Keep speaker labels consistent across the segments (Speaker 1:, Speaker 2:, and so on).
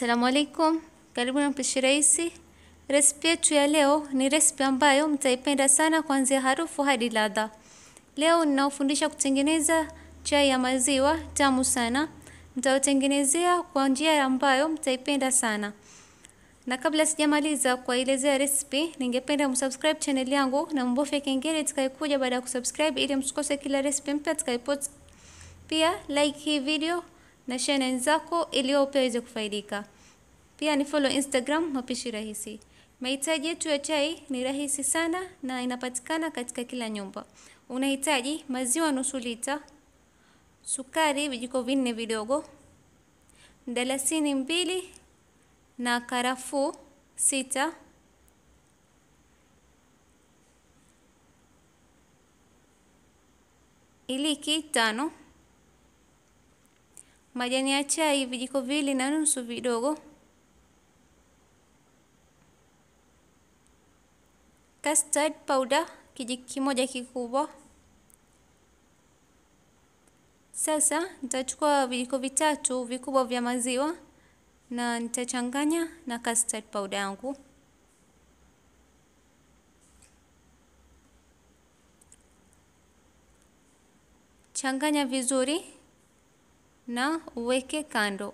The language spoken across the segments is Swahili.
Speaker 1: Assalamu alaikum, karibu na mpishi rahisi. Resipi yetu ya leo ni resipi ambayo mtaipenda sana kuanzia harufu hadi ladha. Leo ninaofundisha kutengeneza chai ya maziwa tamu sana. mtaotengenezea kwa njia ambayo mtaipenda sana. Na kabla sijamaliza kuwaelezea resipi, ningependa msubscribe channel yangu na mbofya kengele itakayokuja baada ya kusubscribe ili msikose kila resipi mpya tutakayopost. Pia like hii video na share na wenzako ili wao pia waweze kufaidika. Pia ni follow Instagram mapishi rahisi. Mahitaji yetu ya chai ni rahisi sana na inapatikana katika kila nyumba. Unahitaji maziwa nusu lita, sukari vijiko vinne vidogo, dalasini mbili na karafuu sita, iliki tano, majani ya chai vijiko viwili na nusu vidogo, custard powder kijiko kimoja kikubwa. Sasa nitachukua vijiko vitatu vikubwa vya maziwa na nitachanganya na custard powder yangu. Changanya vizuri na uweke kando.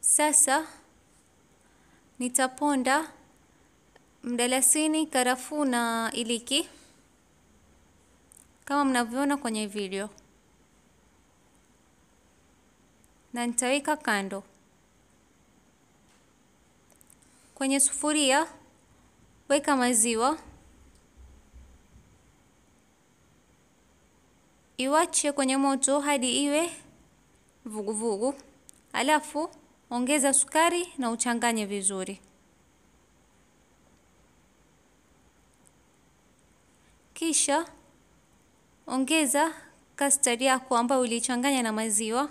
Speaker 1: Sasa nitaponda mdalasini, karafuu na iliki kama mnavyoona kwenye video, na nitaweka kando. Kwenye sufuria weka maziwa, iwache kwenye moto hadi iwe vuguvugu, alafu ongeza sukari na uchanganye vizuri. Kisha ongeza custard yako ambayo ulichanganya na maziwa.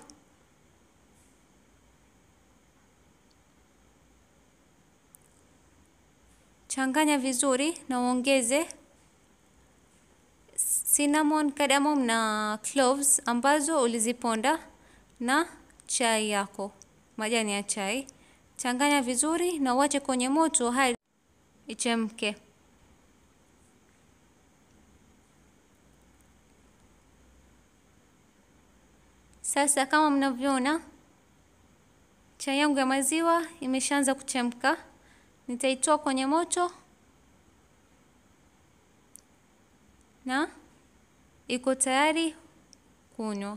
Speaker 1: Changanya vizuri na uongeze cinnamon, cardamom na cloves ambazo uliziponda na chai yako, majani ya chai. Changanya vizuri na uache kwenye moto hadi ichemke. Sasa kama mnavyoona chai yangu ya maziwa imeshaanza kuchemka. Nitaitoa kwenye moto na iko tayari kunywa.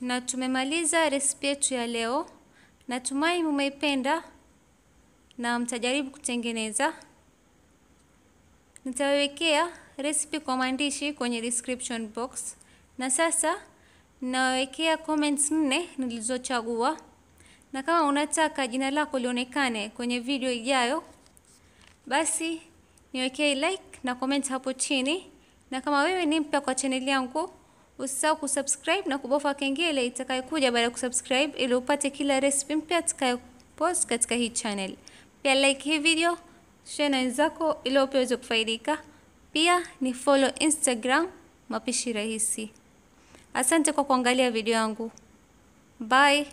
Speaker 1: Na tumemaliza resipi yetu ya leo. Natumai mumeipenda na mtajaribu kutengeneza. Nitawekea resipi kwa maandishi kwenye description box, na sasa nawekea comments nne nilizochagua, na kama unataka jina lako lionekane kwenye video ijayo, basi niwekee like na comment hapo chini, na kama wewe ni mpya kwa channel yangu usisahau kusubscribe na kubofa kengele itakayokuja baada ya kusubscribe ili upate kila recipe mpya tutakayopost katika hii channel. Pia like hii video, share na wenzako ili uweze kufaidika. Pia ni follow Instagram mapishi rahisi. Asante kwa kuangalia video yangu. Bye.